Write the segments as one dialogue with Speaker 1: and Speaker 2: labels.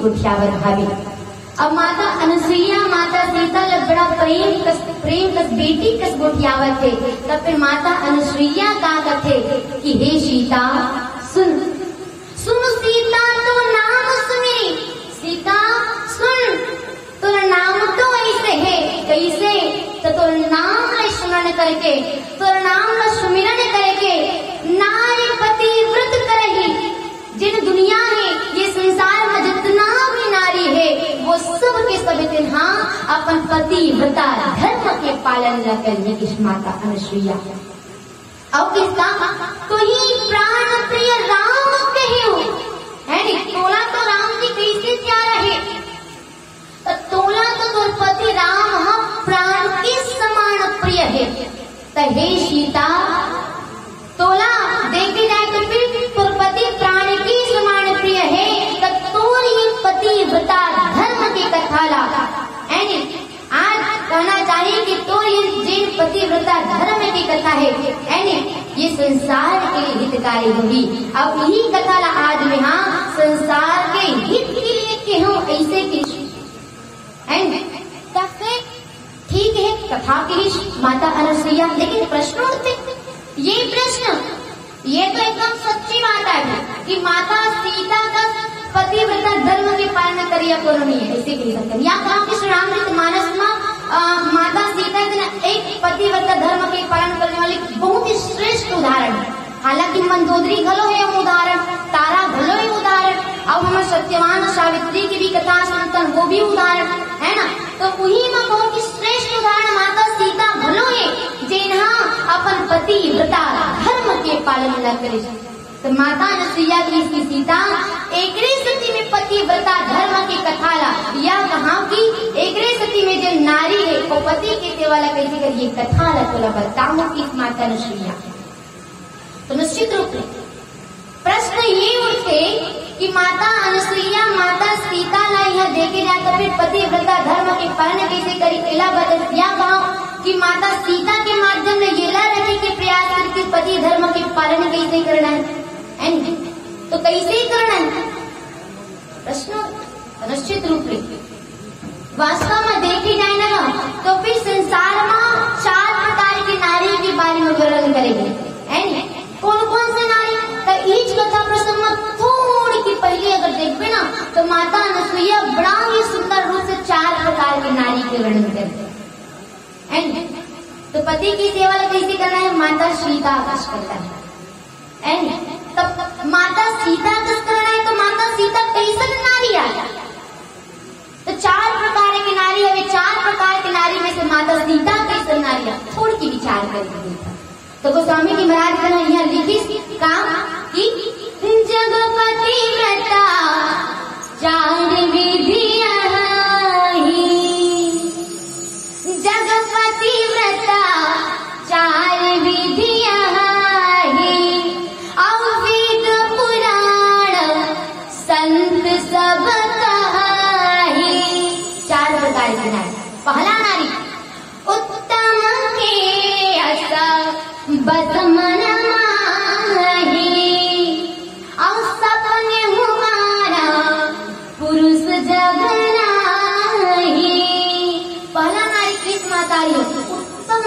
Speaker 1: गुठियावर भाभी अब माता अनुसुईया, माता सीता ले बड़ा प्रेम कस प्रेम कस बेटी कस गुठियावर थे, तब फिर माता अनुसुईया का कथे कि, हे सीता, सुन। सुन सीता तो नाम सुनी। सीता, सुन। तोर नाम तो ऐसे है, कैसे? तो तोर नाम का स्मरण करके। तोर नाम का सुमिरन करके। के सब तिन्हा अपन पति व्रता धर्म के पालन न करने की माता अनुसुईया अब किसका? तो ही प्राण प्रिय राम कहियो है नी तोला तो राम जी कैसे प्यारा है। तो तोला तो तोर पति राम हम प्राण के समान प्रिय है। तो हे सीता, तोला देखे जाए तो फिर, तोर पति प्राण के समान प्रिय है। तो तोर पति व्रता धर्म की ला है आज कहना चाहिए कि तो ये जिन पतिव्रता धर्म की कथा है। है ये संसार के लिए हितकारी होगी। अब यही कथा ला आज में हाँ संसार के हित के लिए के हो ऐसे ठीक है, कथा के माता अनुसुईया, लेकिन प्रश्न उठते, ये प्रश्न, ये तो एकदम सच्ची बात है कि माता सीता का पतिव्रता धर्म के पालन करिया करो नहीं है ऐसे कह सकते हैं। या कहा कि श्री रामचरित मानस में माता सीता के ना एक पतिव्रता धर्म के पालन करने वाली बहुत ही श्रेष्ठ उदाहरण है। हालाँकि मंदोदरी घलो है उदाहरण, तारा भलो है उदाहरण, अब हमें सत्यवान सावित्री की भी कथा सुनतन वो भी उदाहरण, है ना? तो वही में कहूँ कि श्रेष्ठ उदाहरण माता सीता भलो है, जिन्हा अपन पति व्रता धर्म के पालन न करे। तो माता अनुसुईया की इसकी सीता एकरे सती में पति व्रता धर्म की कथा ला या कहा कि एकरे सती में जो नारी है, वो पति के सेवा ला कैसे करिए कथा ला तो बताऊँ इस माता अनुसुईया तो निश्चित रूप से, प्रश्न ये उठे कि माता अनुसुईया माता सीता ला यह देखे जाए तो फिर पति व्रता धर्म के पालन कैसे करी, एला बदल या कहा कि माता सीता के माध्यम से येला रखे के प्रयास करके पति धर्म के पालन कैसे करना है? है तो कैसे करना है? प्रश्न निश्चित रूप से वास्तव में देखी जाए ना तो फिर संसार में चार प्रकार की नारी के बारे में वर्णन करेंगे। कौन कौन से नारी? तो ईच कथा प्रसंग में थोड़ी की पहले अगर देखबे ना तो माता अनुसुईया बड़ा ही सुंदर रूप से चार प्रकार की नारी के वर्णन करते हैं। तो पति की सेवा कैसे करना है? माता सीता आकाश करता है? तब माता सीता का स्मरण है तो माता सीता कैसन नारी है? तो चार प्रकार की नारी है चार प्रकार की नारी में से माता सीता कैसन नारी थोड़ी की विचार कर देखा। तो गोस्वामी जी महाराज ने यहाँ लिखी काम की जगपति व्रता चार विधिया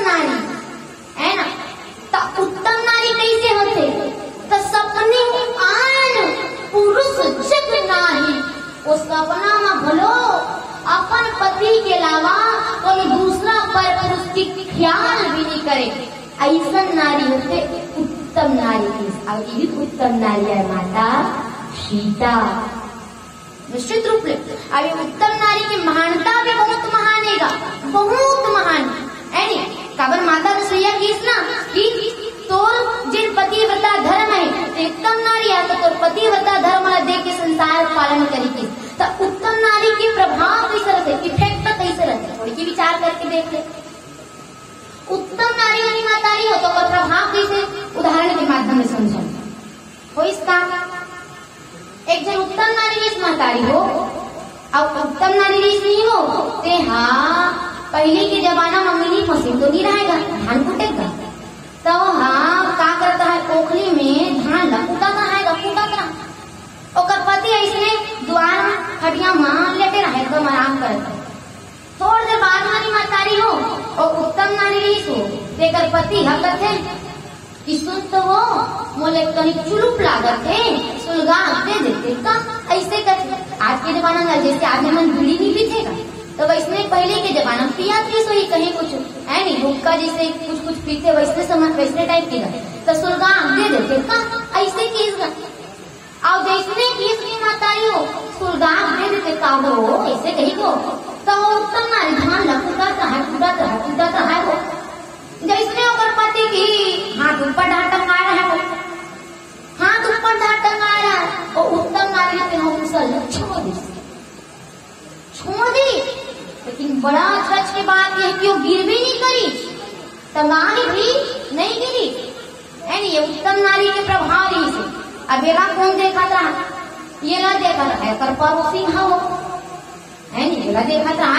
Speaker 1: नारी, है ना? तो उत्तम नारी कैसे होते? तो सपने आन पुरुष जग नाही। वो सपना में भलो, अपन पति के अलावा कोई दूसरा पर पुरुष ख्याल भी नहीं करे। ऐसा नारी होते उत्तम नारी की और ये उत्तम नारी है माता सीता। निश्चित रूप से। ये उत्तम नारी की महानता भी बहुत महान है। बहुत महान। है काबर माता रसोईया की ना? कि तोर जिन पतिव्रता धर्म है तो उत्तम नारी है तो तोर पतिव्रता धर्म देख के संसार पालन करेगी तो उत्तम नारी के प्रभाव कैसे रहते इफ़ेक्ट कैसे रहते थोड़ी की विचार करके देख ले। उत्तम नारी वाली मातारी हो तो प्रभाव कैसे उदाहरण के माध्यम से समझो। हो इसका? एक जन उत्तम नारी रिस मातारी हो अब उत्तम नारी नहीं हो, ते हाँ पहले के जमाना में मिली मशीन तो नहीं रहेगा, धान कुटेगा तो हाँ का करता है ओखली में धान ला कुटाता है कूटा था ओकर पति ऐसने द्वार में खटिया मान लेते रहे एकदम आराम करते। थोड़ी देर बाद वाली मातारी हो, और उत्तम नारी रही सो तेकर पति हकत है कि सुन तो वो मोले कहीं चुलुप लागत है सुलगा दे देते का ऐसे कर आज के जमाना में, जैसे आदमी मन बीड़ी नहीं पीतेगा तो वैसने पहले के जमाना में पिया थी, सो ही कहीं कुछ है नहीं। हुक्का जैसे कुछ कुछ पीते वैसने समय वैसने टाइप की तो सुलगा दे देते का ऐसे चीज़ और जैसने किस माताई हो। सुलगा दे देते का हो ऐसे कहीं को। तो उत्तम नारी धान लपूटा है टूटा है टूटा है। वो जैसने ओकर पति की, हाथ ऊपर ढाटक आ रहा है। हाथ ऊपर ढाटक आ रहा है, और उत्तम नारी के हम छोड़ दी लेकिन बड़ा सच की बात यह कि वो गिर भी नहीं करी तंगानी भी नहीं गिरी है नहीं ये उत्तम नारी के प्रभाव ही से अब ये कौन देखा था, ये ना देखा था है कर पड़ोसी हो है नहीं ये देखा था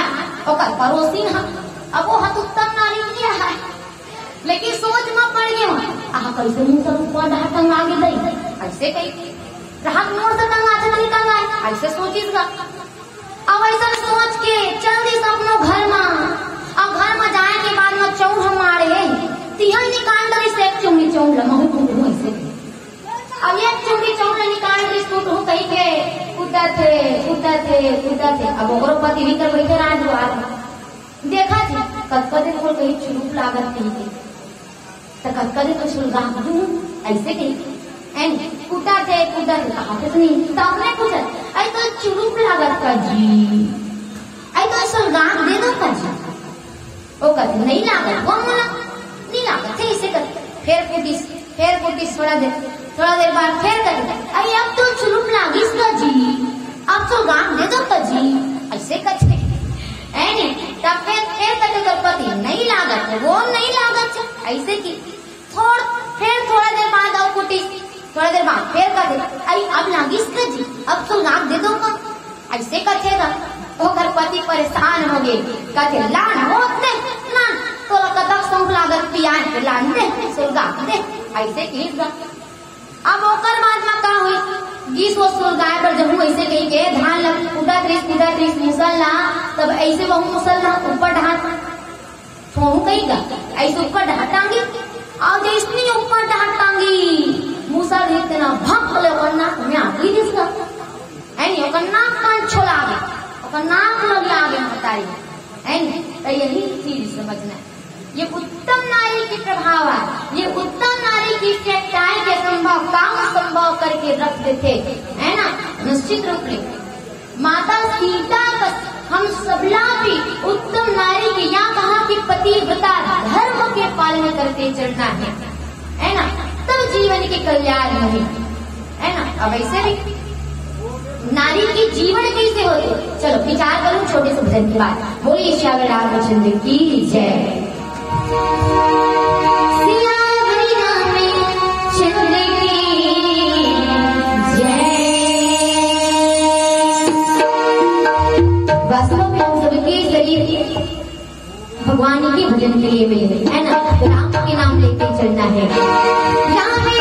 Speaker 1: और कर पड़ोसी हा। अब वो हाथ उत्तम नारी किया है। लेकिन सोच में पड़ गया आह, कैसे मुँह सब ऊपर ढा टंगा के दई ऐसे कही राहत मोड़ से टंगा से नहीं टंगा ऐसे सोचिस का। अब ऐसा सोच के चल दी अपनो घर में अब घर में जाए के बाद में चौड़ हम मारे तिहन निकाल दे से एक चुंगी चौड़ लमा हो तुम ऐसे अब एक चुंगी चौड़ निकाल दे टूट हो कहीं के कुत्ता थे कुत्ता थे कुत्ता थे। अब ओकरो पति भी कर बैठे राज दुआर देखा थी कदकदे को कहीं चुरुप लागत नहीं थी तो कदकदे तो सुलगा ऐसे कहीं एंड कुटा थे कुटा थे। कहा थे नहीं तो आपने पूछा। आई तो चुरुप लागत का जी। आई तो सुलगान दे दो का वो कहते नहीं लागत वो मोला नहीं लागत थे इसे कर। फिर कुटिस फिर कुटिस थोड़ा देर थोड़ा देर बाद फिर कर आई, अब तो चुरुप लागिस का जी। अब सुलगान दे दो का जी ऐसे कहते एनी तब फिर फिर कहते तो पति नहीं लागत वो नहीं लागत ऐसे की, थोड़, फिर थोड़ा देर बाद और कुटिस थोड़ा देर बाद फिर कहते आई अब लागिस का जी अब तो लाग दे दो ऐसे कथेगा तो घर पति परेशान हो गए कहते लान हो तो लागत पिया के लान दे, सुलगा दे। ऐसे अब ओकर बाद में हुई? गीस वो सुलगाए पर जब ऐसे कही के धान लग उड़ा त्रिस त्रिस मुसल्ला तब ऐसे वो मुसल्ला ऊपर ढाट छोड़ू कही ऐसे ऊपर ऊपर ढाट इतना भक ले वरना में आगी दिसगा ऐनी ओकर नाक कान छोला आगे ओकर नाक लग आगे मतारी ऐनी तो यही चीज़ समझना। ये उत्तम नारी के प्रभाव है। ये उत्तम नारी की चेष्टाएँ के संभव काम संभव करके रख देते। है ना? निश्चित रूप से। माता सीता का हम सबला भी उत्तम नारी के यहाँ कहा कि पतिव्रता धर्म के पालन करते चलना है। है ना? तब जीवन के कल्याण है ना? अब ऐसे भी नारी की जीवन कैसे होते? चलो, विचार करो छोटे से भजन की बात। बोलिए श्यावर रामचंद्र की जय। वास्तव में हम भगवान के भजन के लिए मिले। है ना? राम के नाम लेके चलना है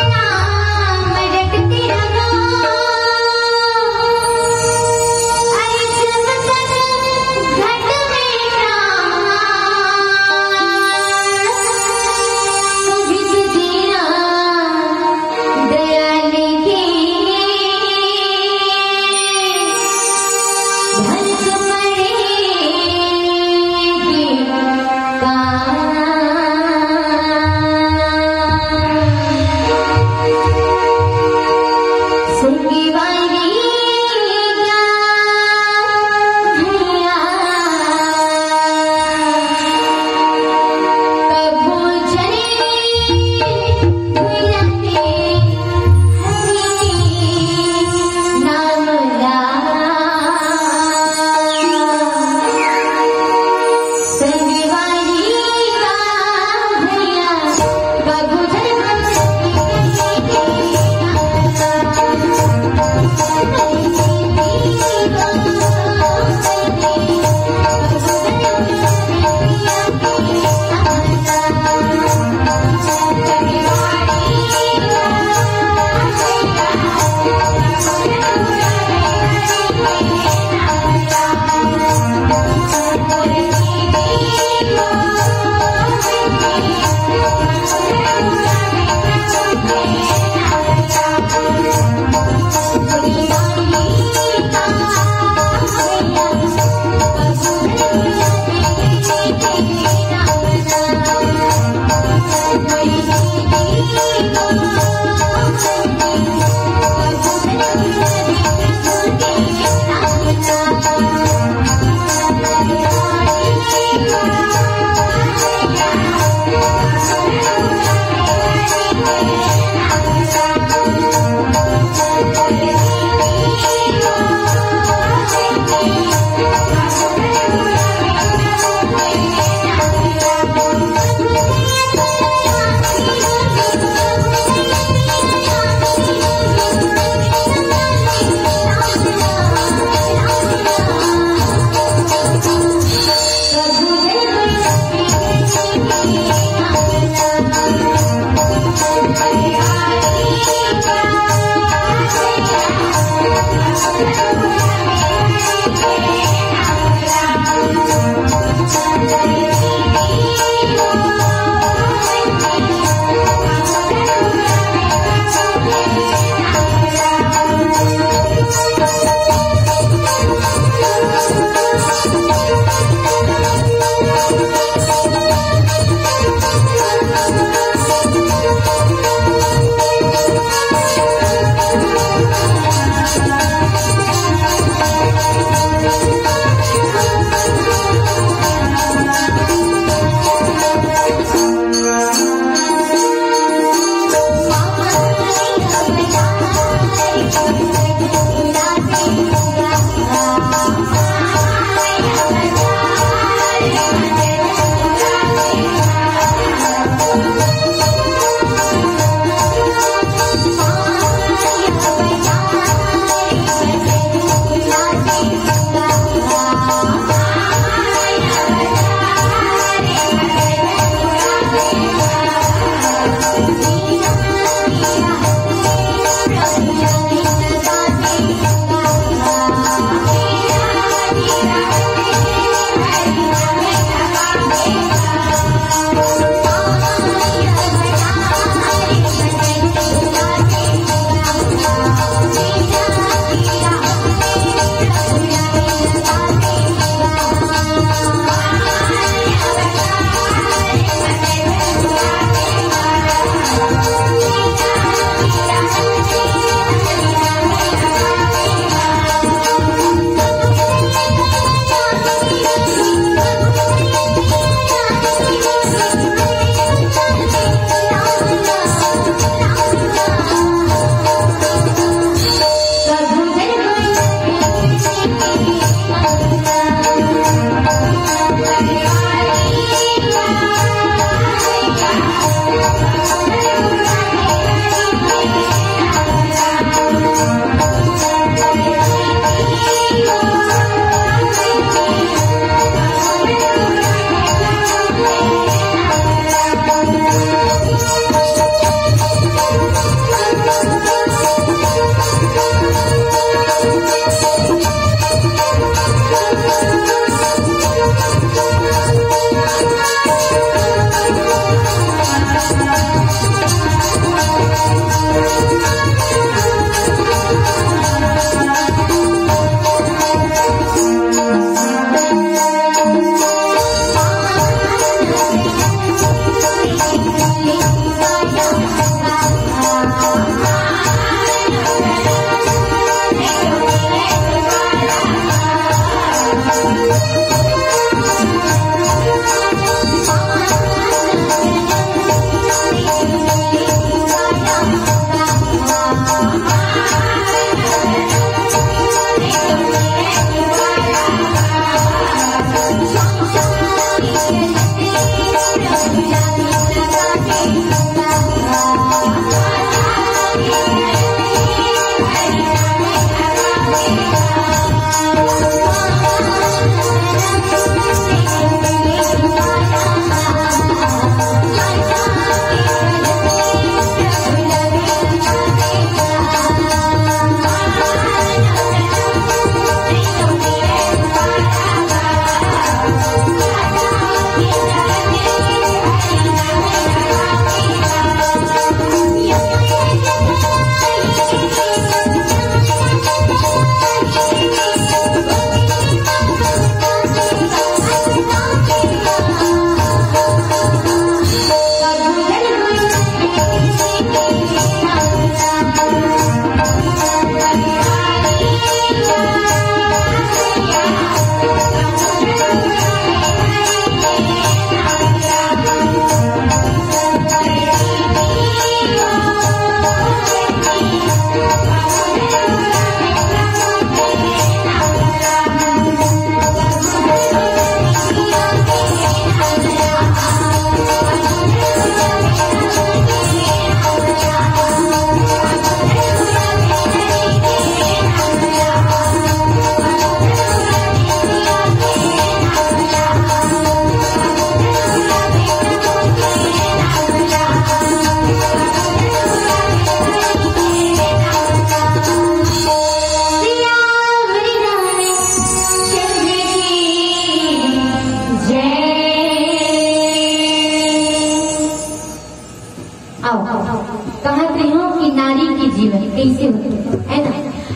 Speaker 1: जीवन कैसे होते हैं, है ना?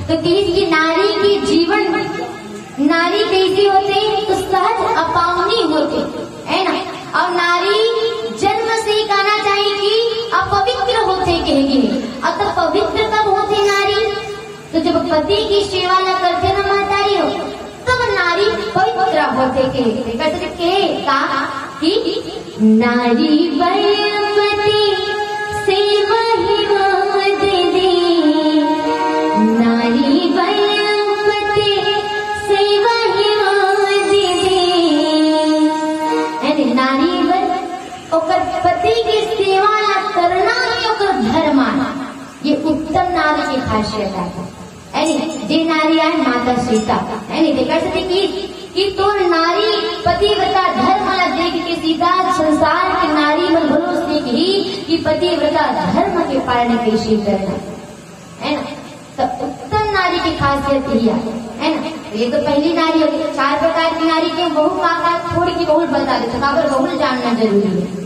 Speaker 1: तो तीज की नारी की जीवन नारी कैसे होते तो सहज अपावनी होते है ना? और नारी जन्म से ही कहना चाहिए कि अपवित्र होते कहेंगे। अब तो पवित्र कब होते नारी? तो जब पति की सेवा न करते ना महतारी हो तब नारी पवित्र होते के कैसे के कहा कि नारी बलपति सेवा ही पति की सेवा करना ही ओकर धर्म है ये उत्तम नारी की खासियत है। यानी जे नारी है माता सीता। यानी देखा सकते कि कि तोर नारी पतिव्रता धर्म ला देख के सीधा संसार के नारी मन भलो सीख ही, कि पतिव्रता धर्म के पालन कैसे करना है ना तो उत्तम नारी की खासियत यही है है। ना तो ये तो पहली नारी होगी चार प्रकार की नारी के बहु का थोड़ी की बहुत बता देते काबर बहुल जानना ज़रूरी है है।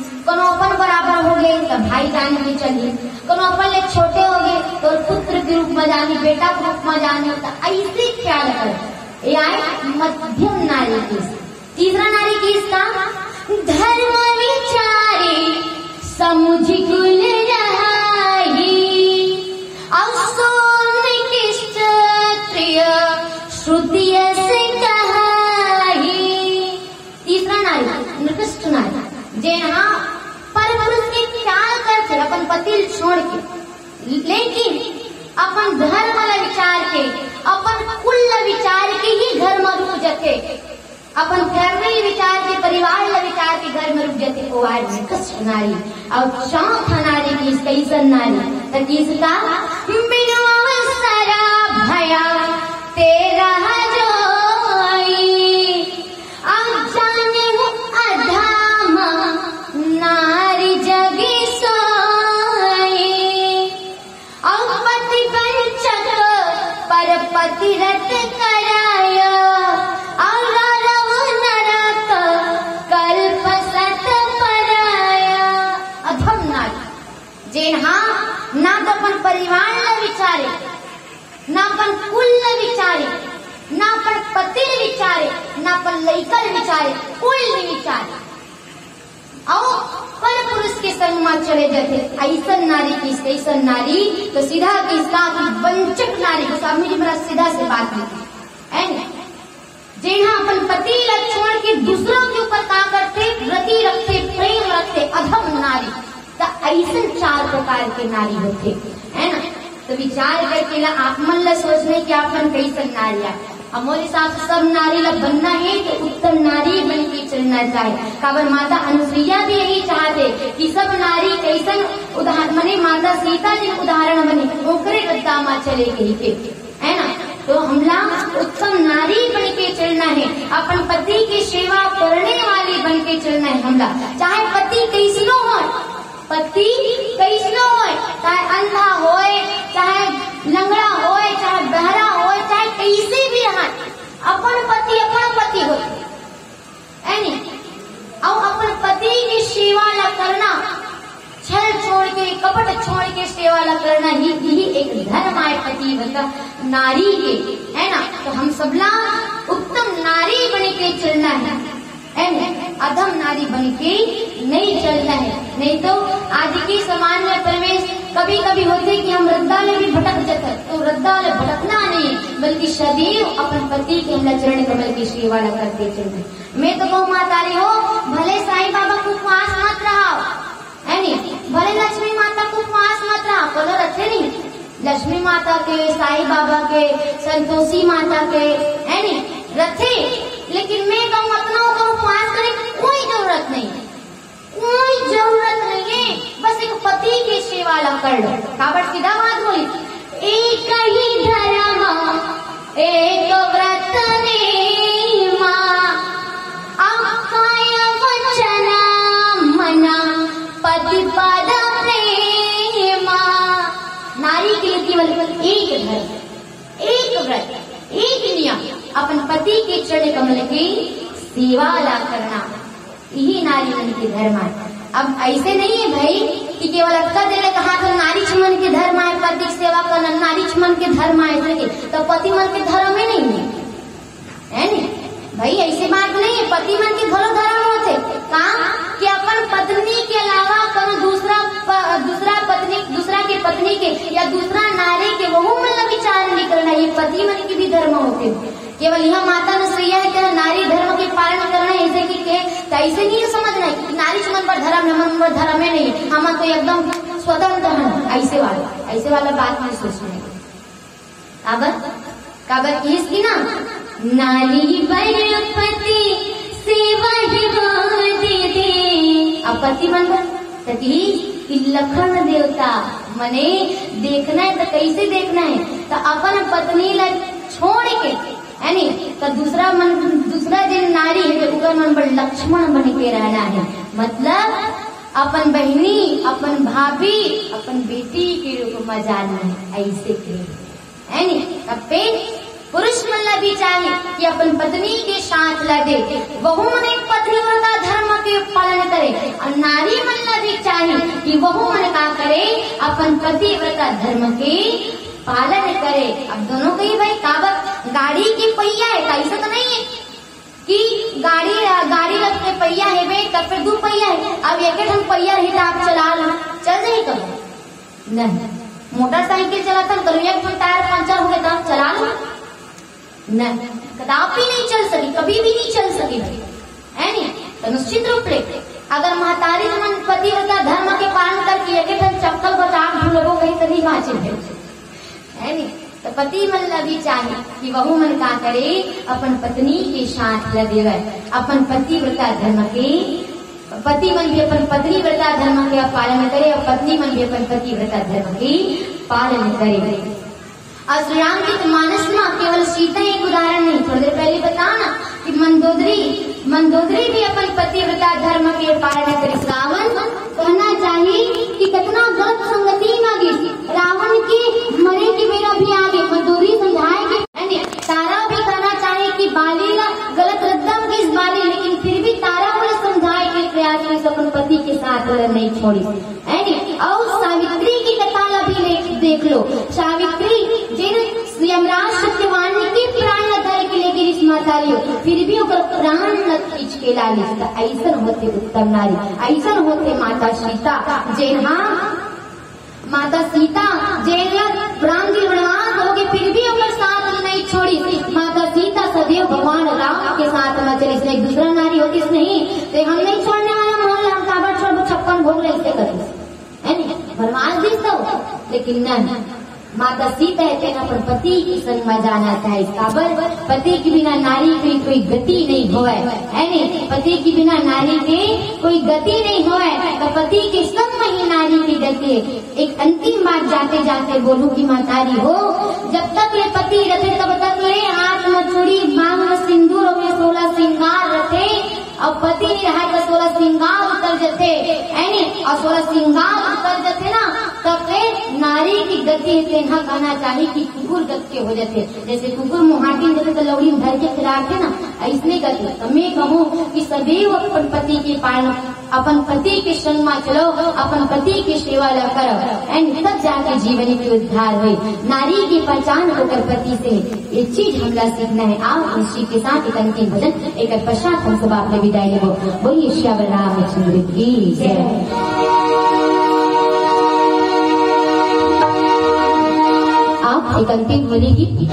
Speaker 1: कोनो अपन बराबर हो गए तो भाई जान के चलिए कोनो अपन ले छोटे हो गए तो पुत्र के रूप में जानी, बेटा के रूप में जानी तो ऐसे ख्याल कर ये मध्यम नारी की। तीसरा नारी की धर्म विचारे, समुझ कुल पति छोड़ के लेकिन अपन धर्म विचार के, अपन कुल विचार के ही घर में रुक जाते। अपन फैमिली विचार के, परिवार विचार के घर में रुक जाते। वो आज निकृष्ट नारी, और चौथा नारी की कैसन नारी। तो किसका? बिनु अवसरा भया, तेरा जोई ना तो अपन परिवार न विचारे, ना अपन कुल न विचारे, ना अपन पति न विचारे, ना अपन लइका न विचारे कुल न विचारे। और पर पुरुष के संग में चले जाते। ऐसन नारी की ऐसन नारी तो सीधा की वंचक नारी को, स्वामी जी मेरा सीधा से बात की है। ना? जे हाँ अपन पति ला छोड़ के दूसरों के ऊपर का करते रति रखते, प्रेम रखते, अधम नारी। तो ऐसे चार प्रकार के नारी होते, है ना? तो विचार करके ला आप मन ला सोचने की आपन कैसन नारी है हमारे हिसाब से सब नारी ला बनना है तो उत्तम नारी बन के चलना चाहिए काबर माता अनुसुईया भी यही चाहते कि सब नारी कैसन उदाहरण मने माता सीता जी उदाहरण बने ओकरे रद्दा माँ चले गई के, है ना? तो हमला उत्तम नारी बन के चलना है, अपन पति की सेवा करने वाली बन के चलना है हमला चाहे पति कैसनो हो पति कैसनो हो चाहे अंधा होए, चाहे लंगड़ा होए, चाहे बहरा होए, चाहे कैसे भी रहा अपन पति अपन पति हो अपन पति की सेवा ला करना, छल छोड़ के, कपट छोड़ के सेवा ला करना ही, यही एक धर्म है पति बता नारी के, है ना? तो हम सबला उत्तम नारी बन के चलना है। अधम नारी बन के नहीं चलना है। नहीं तो आज के समाज में प्रवेश कभी कभी होते कि हम रद्दा में भी भटक जाते। तो रद्दा में भटकना नहीं, बल्कि सदैव अपन पति के हम चरण कमल की सेवा ला करके चलना मैं तो कहूँ माता रे हो, भले साईं बाबा को उपवास मत रहा है नी भले लक्ष्मी माता को उपवास मत रहो कलर अच्छे नहीं। लक्ष्मी माता के, साईं बाबा के, संतोषी माता के, है नी रथे लेकिन मैं कहूँ, अपना कहूँ पास करे, कोई ज़रूरत नहीं। कोई ज़रूरत नहीं है। बस एक पति के सेवा ला कर लो। काबड़ सीधा बात बोली? एक ही धर्म, एक व्रत अपन पति के चरण कमल की सेवा ला करना। यही नारी मन के धर्म है। अब ऐसे नहीं है भाई कि केवल अक्का दे कहा तो नारी मन के धर्म है पति की सेवा करना नारी मन के धर्म है ऐसे तो पति मन के धर्म में नहीं है। है नहीं? भाई ऐसे बात नहीं है। पति मन के घरों धर्म होते। कहा कि अपन पत्नी के अलावा करो दूसरा प, दूसरा पत्नी दूसरा के पत्नी के या दूसरा नारी के वहू का विचार नहीं करना। ये पति मन के भी धर्म होते। केवल यह माता ने श्रेया है कि नारी धर्म के पालन करना ऐसे कि के ऐसे नहीं समझना कि नारी मन पर धर्म है, मन पर धर्म है नहीं। हम तो एकदम स्वतंत्र हैं। ऐसे वाला ऐसे वाला बात नहीं सोचना है। काबर काबर इसकी ना नारी पति सेवा दे दे अब पति मन तभी लखन देवता, मने देखना है तो कैसे देखना है? तो अपन पत्नी ला, छोड़ के है नी तो दूसरा मन दूसरा जो नारी है तो मन पर लक्ष्मण बन के रहना है मतलब अपन बहनी अपन भाभी अपन बेटी, के रूप में जाना है ऐसे के है नी तब पे पुरुष मन भी चाहिए कि अपन पत्नी के साथ लगे वहू मन एक का धर्म के पालन करे? और नारी मन ला भी चाहिए कि वहू मन का करे? अपन पति व्रता धर्म के पालन करे? अब दोनों कही, भाई काबत गाड़ी के पहिया है ऐसा तो नहीं है? कि गाड़ी गाड़ी रखते पहिया है बे तब फिर दो पहिया है। अब एक हम पहिया है तो आप चला लो। चल जाए कब? नहीं। मोटरसाइकिल चलाता तो एक टायर पंचर हो गया तो चला लो। नहीं। कदापि नहीं चल सकी, कभी भी नहीं चल सकी है नहीं? तो निश्चित रूप से, अगर महतारी मन पति का धर्म के पालन करके एक ठन चक्कल बचा लोगों कहीं तभी बाँचे है नहीं? तो पति मन ला भी चाहिए कि वहू मन का करे, अपन पत्नी के साथ लगे। अपन पति व्रता धर्म के पति मन भी अपन पत्नी व्रता धर्म के पालन करे और पत्नी मन भी अपन पति व्रता धर्म के पालन करे। श्री के मानस में केवल सीता एक उदाहरण नहीं, थोड़ी देर पहले बताओ ना कि मंदोदरी मंदोदरी भी अपन पति व्रता धर्म के पालन करे। रावण कहना चाहिए कि कितना गलत संगति में गई रावण के मरे की मेरा भी आगे मंदोदरी समझाए कि तारा भी कहना चाहिए कि बाली गलत रद्दम इस बाली, लेकिन फिर भी तारा को समझाए के प्रयास में अपन पति के साथ नहीं छोड़ी। है और सावित्री की कथा भी देख लो। सावित्री जिन यमराज लेके इस माता लियो फिर भी प्राण न के लाली ऐसा होते उत्तम नारी। ऐसा होते माता सीता जेन हाँ माता सीता जेन प्राण की वनवास गए फिर भी ओकर साथ नहीं छोड़ी, माता सीता सदैव भगवान राम के साथ में चली इसने दूसरा नारी होती नहीं तो हम नहीं छोड़ने वाला मोहल्ला हम काबर छोड़ छप्पन भोग रहे इससे करी है वनवास दी तो लेकिन नहीं। माता सीता है अपन पति के संग में जाना चाहे काबर पति के बिना नारी की कोई गति नहीं है पति के बिना नारी के कोई गति नहीं होए तो पति के संग में ही नारी की गति एक अंतिम बात जाते जाते बोलू की मातारी हो, जब तक ये पति रखे तब तक ले हाथ में चूड़ी मांग में सिंदूर हो सोलह श्रृंगार रखे और पति रहा तो सोलह श्रृंगार उतर जाते नहीं और सोलह श्रृंगार उतर जते ना तो फिर नारी की गति से न कहना चाहिए कि कुकुर गति के हो जाते। जैसे कुकुर मुहाटी जैसे तो लौड़ी भर के खिलाते ना इसलिए गति। तो मैं कहूँ कि सदैव अपन पति के पालन अपन पति के संग में चलो, अपन पति की सेवा ला करो। एंड तब जाके जीवन की उद्धार हुई। नारी की पहचान होकर पति से ये चीज़ हमला सीखना है। आप इसी के साथ एक अंतिम भजन एक पश्चात हम सब आपने विदाई लेबो। बोलिए, श्याम रामचंद्र की जय। आप एक अंतिम बोलेगी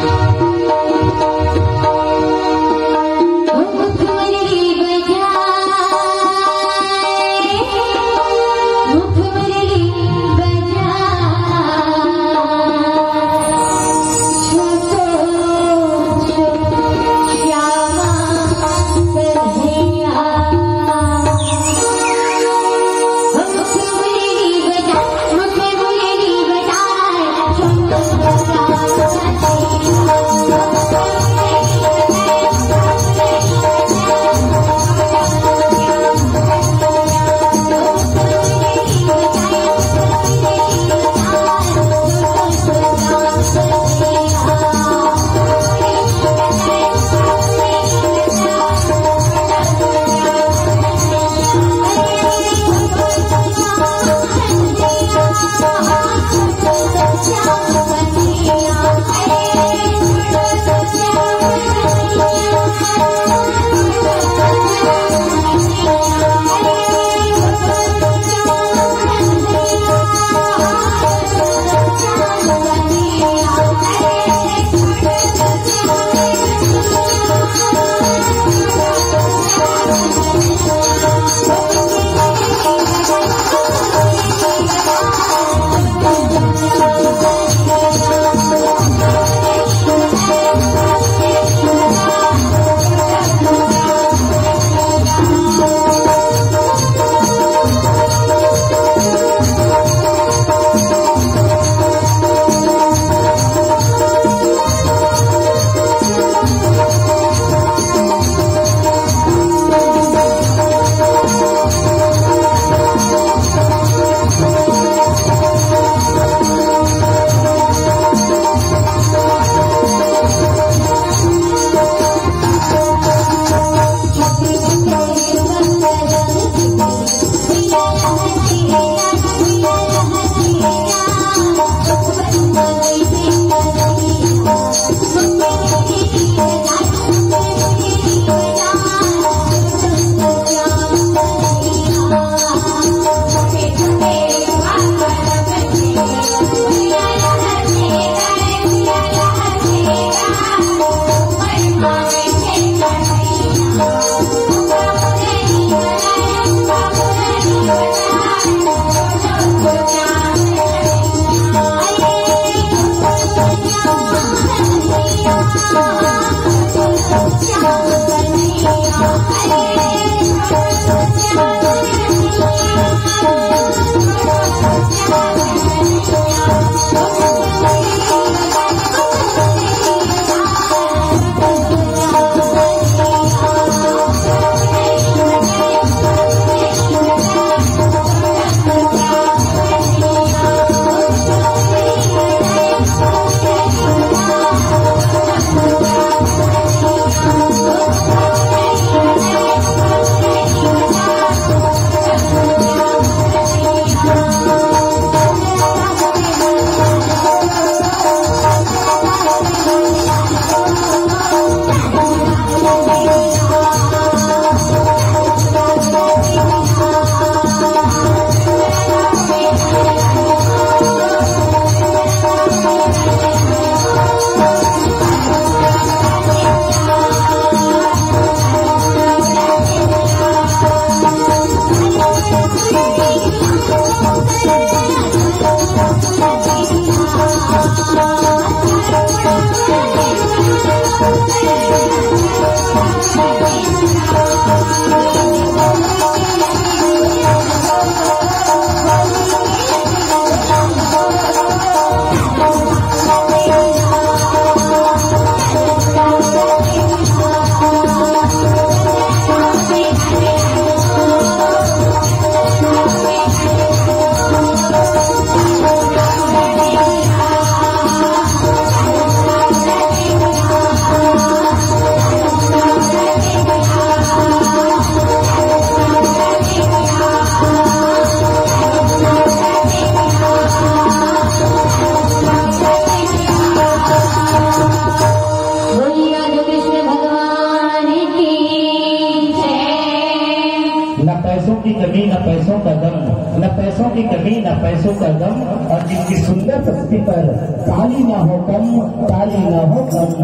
Speaker 2: ना हो कम, ताली ना हो कम।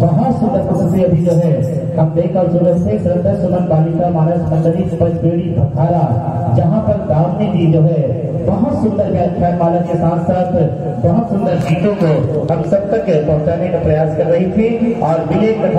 Speaker 2: बहुत सुंदर प्रस्तुति अभी जो है हम देखकर सुबह से श्रद्धा सुमन बालिका मानस मंडली पचपेड़ी भखारा जहाँ पर दामनी जी जो है, बहुत सुंदर व्याख्या माला के साथ साथ। बहुत सुंदर गीतों को हम सब तक पहुँचाने का प्रयास कर रही थी और विवेक